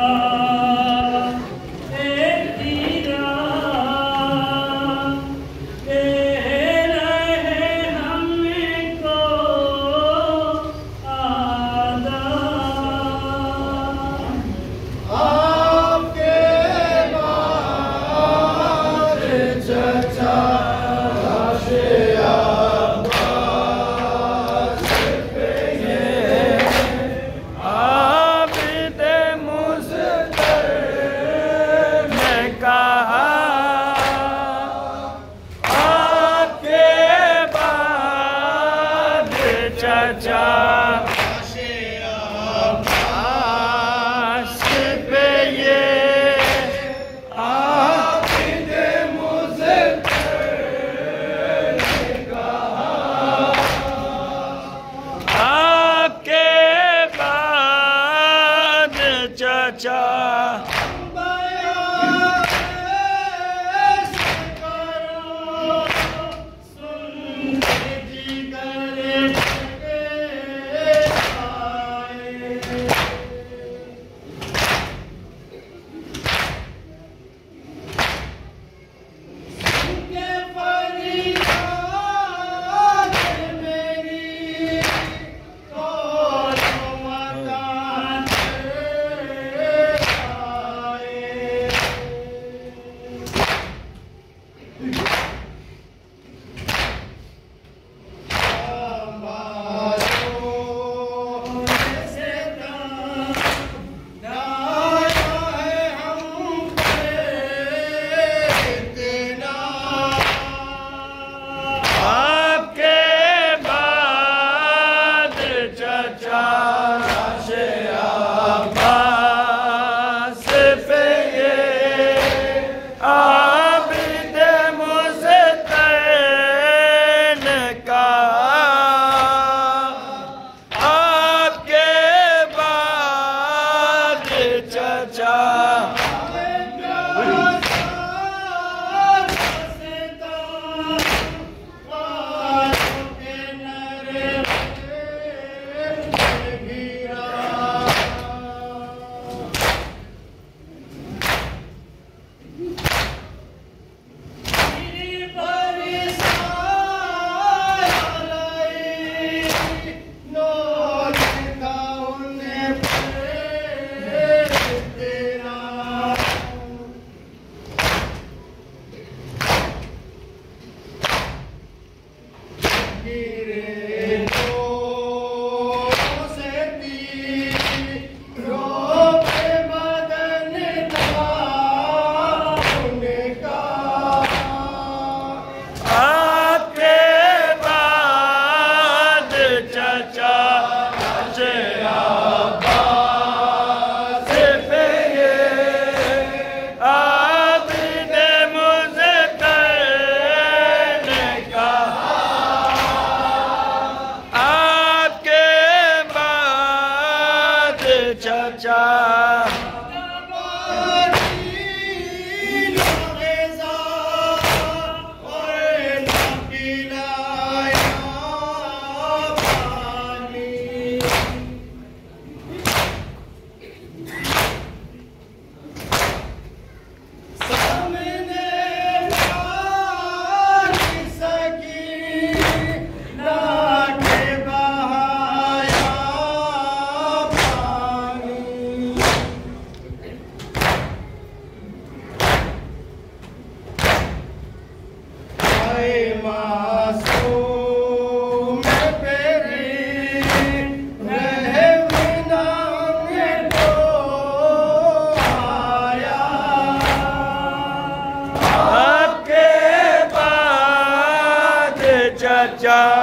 Uh...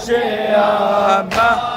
Hashem.